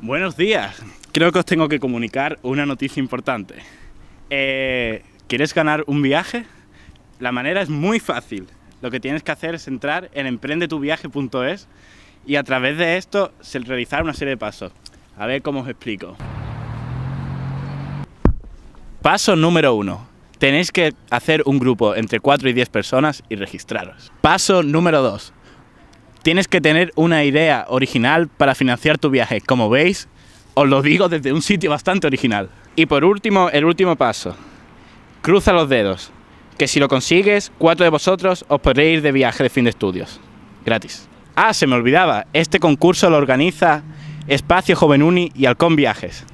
Buenos días. Creo que os tengo que comunicar una noticia importante. Eh, ¿Quieres ganar un viaje? La manera es muy fácil. Lo que tienes que hacer es entrar en emprendetuviaje.es y a través de esto realizar una serie de pasos. A ver cómo os explico. Paso número uno. Tenéis que hacer un grupo entre 4 y 10 personas y registraros. Paso número 2. Tienes que tener una idea original para financiar tu viaje. Como veis, os lo digo desde un sitio bastante original. Y por último, el último paso. Cruza los dedos, que si lo consigues, cuatro de vosotros os podréis ir de viaje de fin de estudios. Gratis. Ah, se me olvidaba, este concurso lo organiza Espacio Joven Uni y Halcón Viajes.